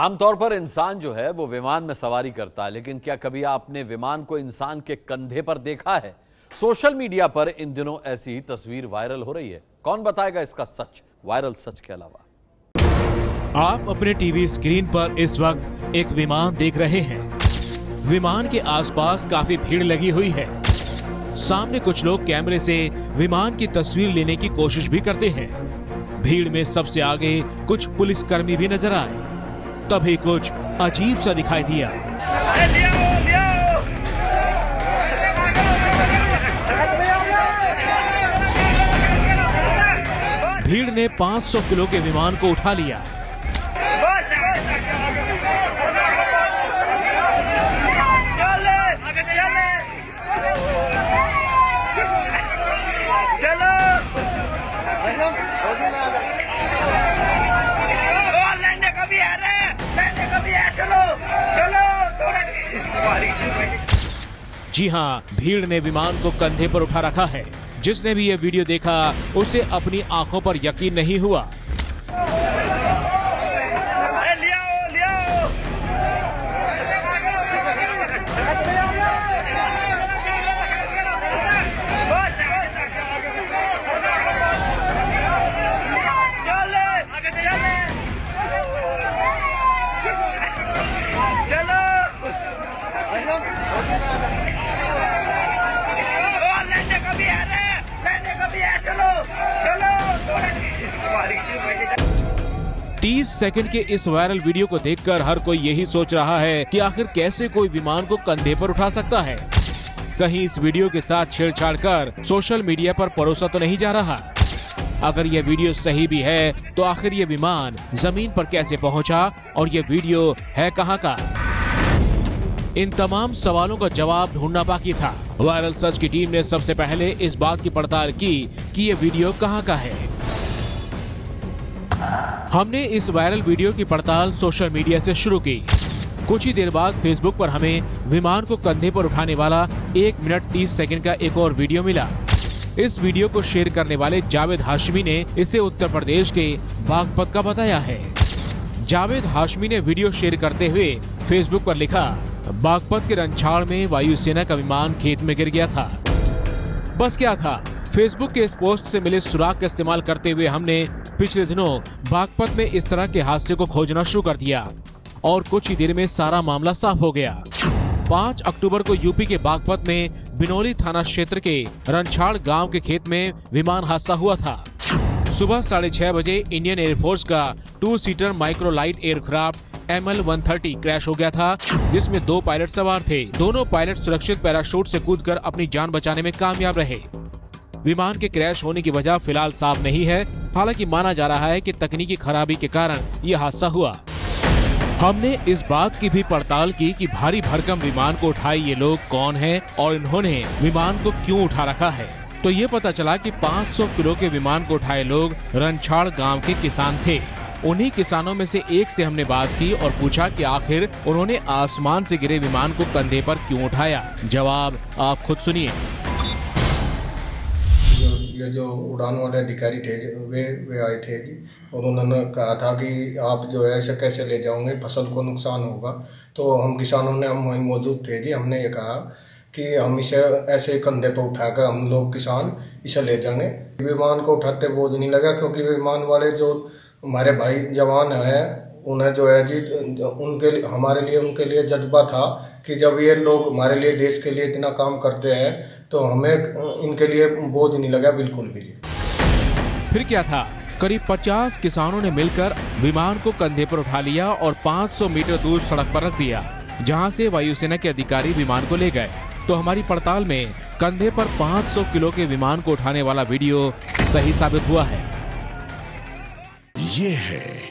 आमतौर पर इंसान जो है, वो विमान में सवारी करता है, लेकिन क्या कभी आपने विमान को इंसान के कंधे पर देखा है? सोशल मीडिया पर इन दिनों ऐसी ही तस्वीर वायरल हो रही है। कौन बताएगा इसका सच, वायरल सच के अलावा? आप अपने टीवी स्क्रीन पर इस वक्त एक विमान देख रहे हैं। विमान के आसपास काफ़ी भीड़ लगी हुई है। सामने कुछ लोग कैमरे से विमान की तस्वीर लेने की कोशिश भी करते हैं। भीड़ में सबसे आगे कुछ पुलिसकर्मी भी नज़र आए। तभी कुछ अजीब सा दिखाई दिया। भीड़ ने 500 किलो के विमान को उठा लिया। जी हाँ भीड़ ने विमान को कंधे पर उठा रखा है। जिसने भी ये वीडियो देखा, उसे अपनी आँखों पर यकीन नहीं हुआ। 30 सेकंड के इस वायरल वीडियो को देखकर हर कोई यही सोच रहा है कि आखिर कैसे कोई विमान को कंधे पर उठा सकता है। कहीं इस वीडियो के साथ छेड़छाड़ कर सोशल मीडिया पर परोसा तो नहीं जा रहा। अगर ये वीडियो सही भी है तो आखिर ये विमान ज़मीन पर कैसे पहुँचा और ये वीडियो है कहाँ का? इन तमाम सवालों का जवाब ढूंढना बाकी था। वायरल सर्च की टीम ने सबसे पहले इस बात की पड़ताल की कि ये वीडियो कहाँ का है। हमने इस वायरल वीडियो की पड़ताल सोशल मीडिया से शुरू की। कुछ ही देर बाद फेसबुक पर हमें विमान को कंधे पर उठाने वाला एक मिनट तीस सेकंड का एक और वीडियो मिला। इस वीडियो को शेयर करने वाले जावेद हाशमी ने इसे उत्तर प्रदेश के बागपत का बताया है। जावेद हाशमी ने वीडियो शेयर करते हुए फेसबुक पर लिखा, बागपत के रंछाड़ में वायुसेना का विमान खेत में गिर गया था। बस क्या था? फेसबुक के इस पोस्ट से मिले सुराग का इस्तेमाल करते हुए हमने पिछले दिनों बागपत में इस तरह के हादसे को खोजना शुरू कर दिया और कुछ ही देर में सारा मामला साफ़ हो गया। 5 अक्टूबर को यूपी के बागपत में बिनौली थाना क्षेत्र के रनछाड़ गाँव के खेत में विमान हादसा हुआ था। सुबह साढ़े छह बजे इंडियन एयरफोर्स का two seater microlight aircraft M L crash हो गया था, जिसमें दो पायलट सवार थे। दोनों पायलट सुरक्षित पैराशूट से कूदकर अपनी जान बचाने में कामयाब रहे। विमान के क्रैश होने की वजह फ़िलहाल साफ़ नहीं है। हालाँकि माना जा रहा है कि तकनीकी खराबी के कारण ये हादसा हुआ। हमने इस बात की भी पड़ताल की कि भारी भरकम विमान को उठाए ये लोग कौन हैं और इन्होंने विमान को क्यों उठा रखा है? तो ये पता चला कि 500 किलो के विमान को उठाए लोग रनछाड़ गाँव के किसान थे। उन्हीं किसानों में से एक से हमने बात की और पूछा कि आखिर उन्होंने आसमान से गिरे विमान को कंधे पर क्यों उठाया? जवाब, आप खुद सुनिए। ये जो उड़ान वाले अधिकारी थे वे वे आए थे जी। और उन्होंने कहा था कि आप जो है ऐसे कैसे ले जाओगे, फ़सल को नुकसान होगा। तो हम किसानों ने हम वहीं मौजूद थे जी। हमने ये कहा कि हम इसे ऐसे कंधे पर उठाकर हम लोग किसान इसे ले जाएँगे। विमान को उठाते बोझ नहीं लगा, क्योंकि विमान वाले जो हमारे भाई जवान हैं उन्हें जो है जी उनके लिए हमारे लिए उनके लिए जज्बा था कि जब ये लोग हमारे लिए देश के लिए इतना काम करते हैं तो हमें इनके लिए बोझ नहीं लगा बिल्कुल भी फिर क्या था? करीब 50 किसानों ने मिलकर विमान को कंधे पर उठा लिया और 500 मीटर दूर सड़क पर रख दिया जहाँ से वायुसेना के अधिकारी विमान को ले गए। तो हमारी पड़ताल में कंधे पर 500 किलो के विमान को उठाने वाला वीडियो सही साबित हुआ है। ये है